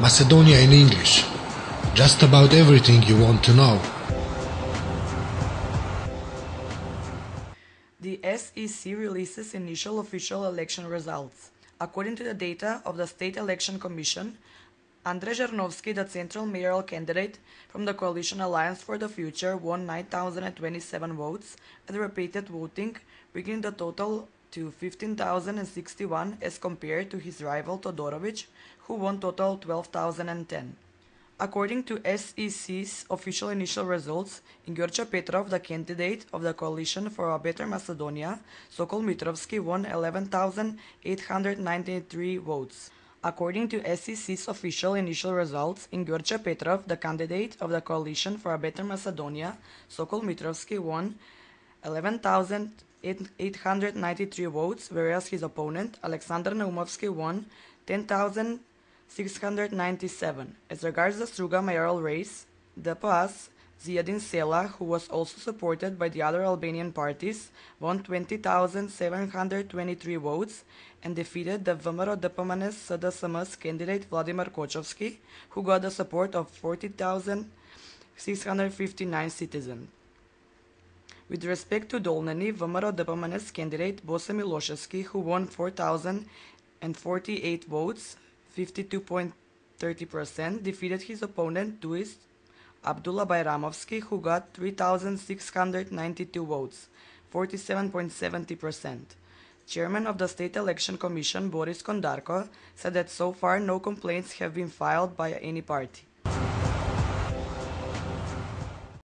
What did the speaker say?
Macedonia in English. Just about everything you want to know. The SEC releases initial official election results. According to the data of the State Election Commission, Andrej Zhernovsky, the central mayoral candidate from the Coalition Alliance for the Future, won 9,027 votes at repeated voting, bringing the total to 15,061 as compared to his rival Todorovic, who won total 12,010. According to SEC's official initial results, Gjorcha Petrov, the candidate of the Coalition for a Better Macedonia, Sokol Mitrovsky, won 11,893 votes. According to SEC's official initial results, Gjorcha Petrov, the candidate of the Coalition for a Better Macedonia, Sokol Mitrovsky, won 11,893 votes, whereas his opponent, Alexander Naumovsky, won 10,697. As regards the Struga mayoral race, the PAS, Ziadin Sela, who was also supported by the other Albanian parties, won 20,723 votes and defeated the VMRO DPMNE's SDSM's candidate Vladimir Kochovsky, who got the support of 40,659 citizens. With respect to Dolneni, VMRO DPMNE's candidate Bose Miloševski, who won 4,048 votes, 52.30%, defeated his opponent, DUI's Abdullah Bayramovsky, who got 3,692 votes, 47.70%. Chairman of the State Election Commission, Boris Kondarko, said that so far no complaints have been filed by any party.